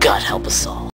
God help us all.